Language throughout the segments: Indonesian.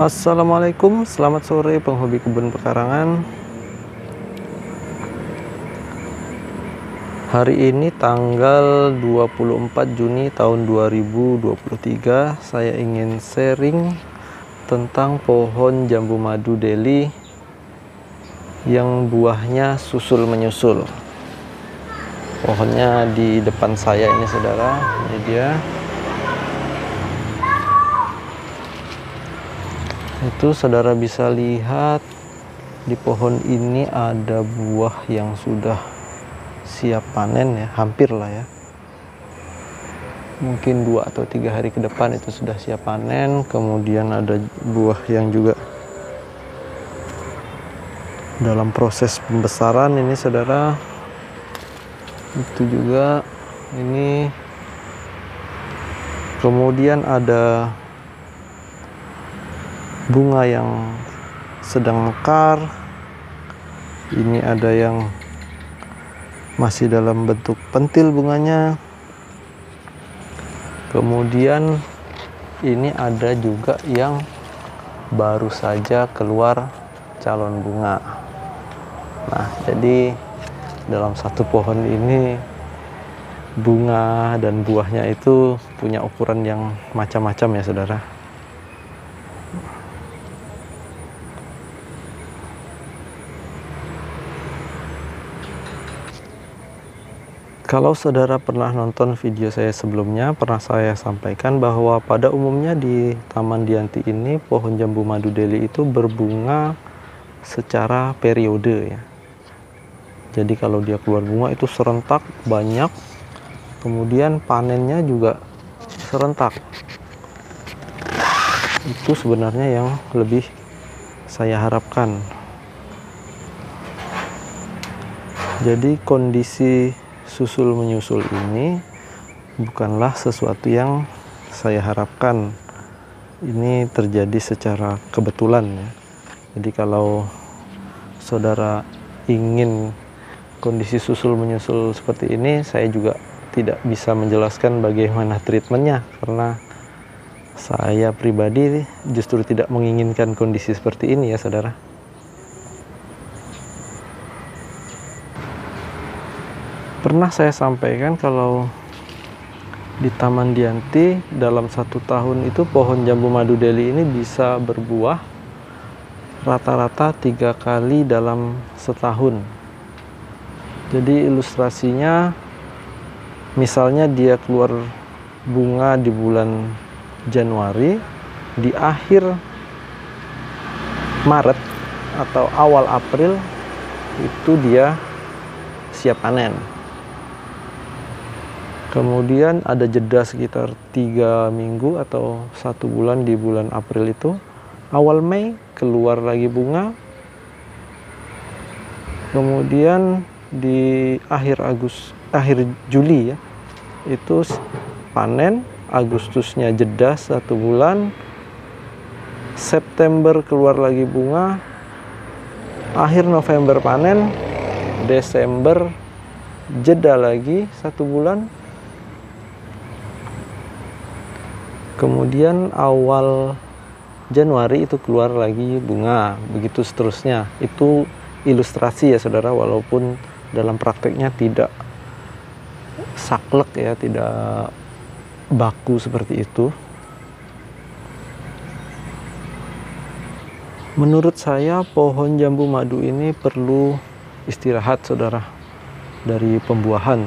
Assalamualaikum, selamat sore penghobi kebun pekarangan. Hari ini tanggal 24 Juni tahun 2023, saya ingin sharing tentang pohon jambu madu Delhi yang buahnya susul menyusul. Pohonnya di depan saya ini saudara, ini dia. Itu saudara bisa lihat di pohon ini ada buah yang sudah siap panen ya hampir lah ya. Mungkin dua atau tiga hari ke depan itu sudah siap panen kemudian ada buah yang juga dalam proses pembesaran ini saudara. Itu juga ini. Kemudian ada bunga yang sedang mekar. Ini ada yang masih dalam bentuk pentil bunganya. Kemudian ini ada juga yang baru saja keluar calon bunga. Nah jadi dalam satu pohon ini bunga dan buahnya itu punya ukuran yang macam-macam ya saudara Kalau saudara pernah nonton video saya sebelumnya, pernah saya sampaikan bahwa pada umumnya di Taman Dianti ini pohon jambu madu deli itu berbunga secara periode ya. Jadi kalau dia keluar bunga itu serentak banyak, kemudian panennya juga serentak. Itu sebenarnya yang lebih saya harapkan. Jadi kondisi susul menyusul ini bukanlah sesuatu yang saya harapkan ini terjadi secara kebetulan ya. Jadi kalau saudara ingin kondisi susul menyusul seperti ini, saya juga tidak bisa menjelaskan bagaimana treatmentnya karena saya pribadi justru tidak menginginkan kondisi seperti ini ya saudara. Pernah saya sampaikan kalau di Taman Dianti dalam satu tahun itu pohon jambu madu deli ini bisa berbuah rata-rata tiga kali dalam setahun. Jadi ilustrasinya misalnya dia keluar bunga di bulan Januari, di akhir Maret atau awal April itu dia siap panen kemudian ada jeda sekitar tiga minggu atau satu bulan di bulan April itu. Awal Mei keluar lagi bunga. Kemudian di akhir Agus akhir Juli ya itu panen Agustusnya jeda satu bulan. September keluar lagi bunga. Akhir November panen. Desember jeda lagi satu bulan kemudian awal Januari itu keluar lagi bunga begitu seterusnya. Itu ilustrasi ya saudara walaupun dalam prakteknya tidak saklek ya tidak baku seperti itu. Menurut saya pohon jambu madu ini perlu istirahat saudara dari pembuahan.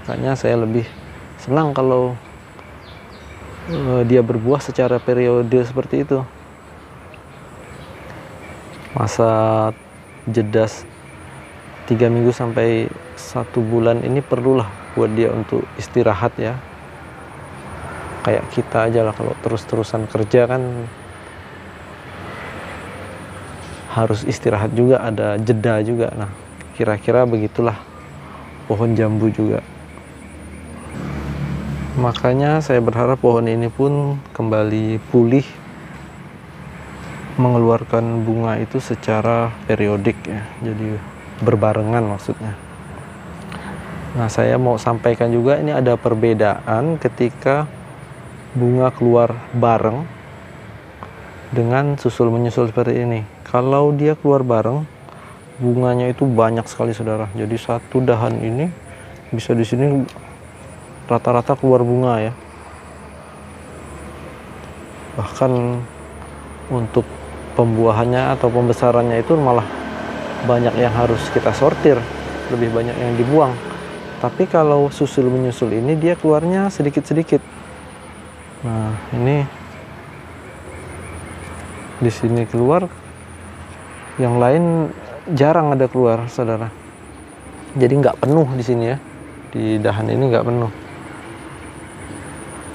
Makanya saya lebih senang kalau uh, dia berbuah secara periode seperti itu. Masa jeda tiga minggu sampai satu bulan ini perlulah buat dia untuk istirahat ya. Kayak kita aja lah kalau terus-terusan kerja kan harus istirahat juga ada jeda juga. Nah kira-kira begitulah pohon jambu juga makanya saya berharap pohon ini pun kembali pulih mengeluarkan bunga itu secara periodik ya jadi berbarengan maksudnya nah saya mau sampaikan juga ini ada perbedaan ketika bunga keluar bareng dengan susul menyusul seperti ini. Kalau dia keluar bareng, bunganya itu banyak sekali saudara. Jadi satu dahan ini bisa di sini rata-rata keluar bunga ya. Bahkan untuk pembuahannya atau pembesarannya itu malah banyak yang harus kita sortir, lebih banyak yang dibuang. Tapi kalau susul menyusul ini dia keluarnya sedikit-sedikit. Nah, ini di sini keluar yang lain jarang ada keluar saudara jadi nggak penuh di sini ya di dahan ini nggak penuh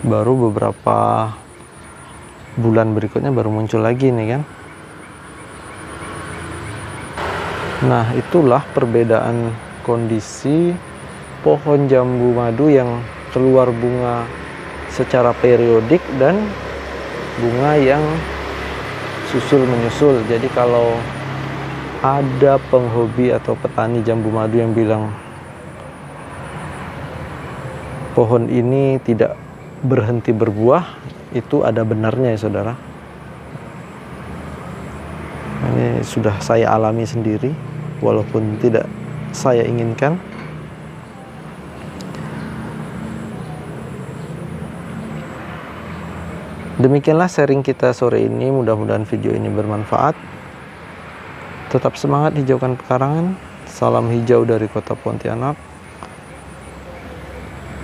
baru beberapa bulan berikutnya baru muncul lagi nih kan nah itulah perbedaan kondisi pohon jambu madu yang keluar bunga secara periodik dan bunga yang susul menyusul. Jadi kalau ada penghobi atau petani jambu madu yang bilang pohon ini tidak berhenti berbuah, itu ada benarnya ya saudara. Ini sudah saya alami sendiri, walaupun tidak saya inginkan. Demikianlah sharing kita sore ini. Mudah-mudahan video ini bermanfaat. Tetap semangat hijaukan pekarangan. Salam hijau dari kota Pontianak.